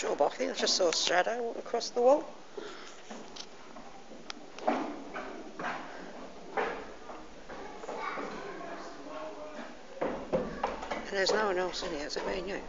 Sure, Buffy, I just saw a shadow across the wall. There's no one else in here, so me and you.